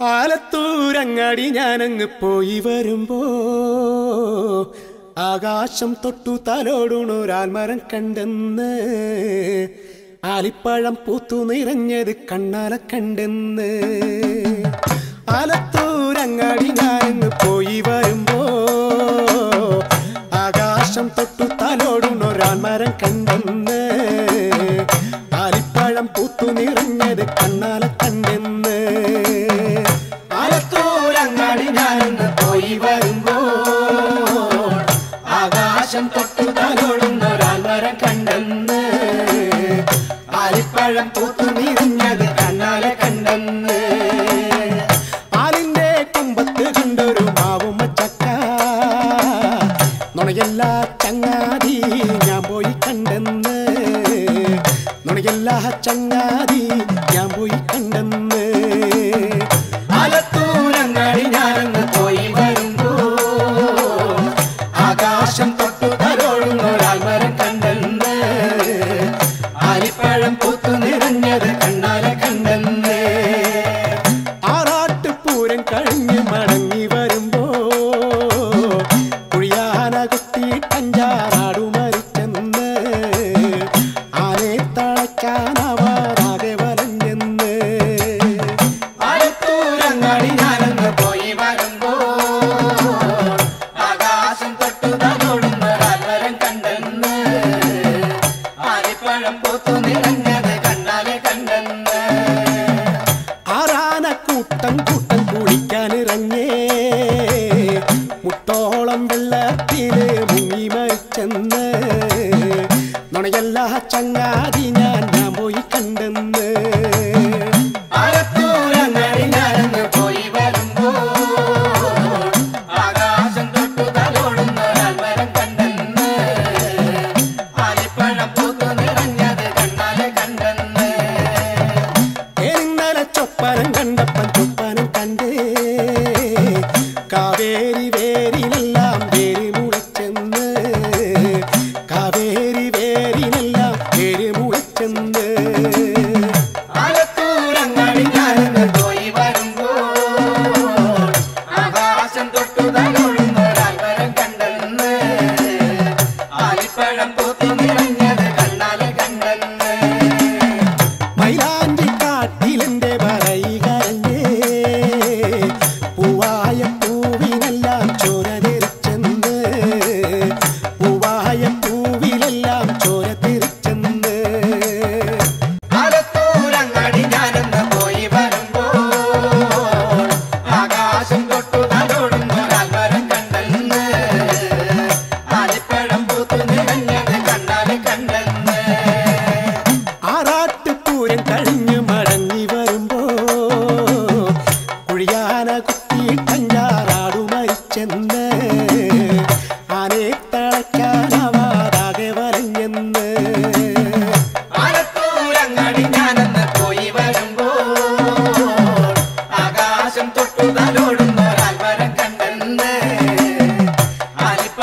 ആലത്തൂരങ്ങാടി ഞാനങ്ങ് പോയി വരുമ്പോ ആകാശം തൊട്ടു തലോടുണൊരാൽമരം കണ്ടെന്ന്. ആലിപ്പഴം പൂത്തു നിറഞ്ഞത് കണ്ണാല കണ്ടെന്ന്. ആലത്തൂരങ്ങാടി ഞാനങ്ങ് പോയി വരുമ്പോ ആകാശം തൊട്ടു കണ്ടെന്ന്. നുണയെല്ലാ ചങ്ങാതി ഞാൻ പോയി കണ്ട വായിക്കാനവ ആകെ വലഞ്ഞെന്ന്. അലത്തൂരങ്ങാടി ഞാനന്ന് പോയി വരുമ്പോ ആകാശം തൊട്ടു തന്നോടുന്ന അൽവരം കണ്ടെന്ന്. ആലിപ്പഴം പൂത്തു നിറഞ്ഞത് കണ്ണാലെ കണ്ടെന്ന്. ആറാന കൂട്ടം കൂട്ടം കുളിക്കാനിറങ്ങേ മുട്ടോളം വെള്ളത്തിൽ ¡Gracias!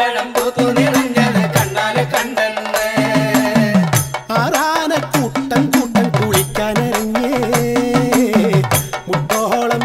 പഴംപുതു നിറഞ്ഞത് കണ്ണാൽ കണ്ടെന്ന്. ആറാന കൂട്ടം കൂട്ടം കുളിക്കാനറിഞ്ഞേ മുട്ടോളം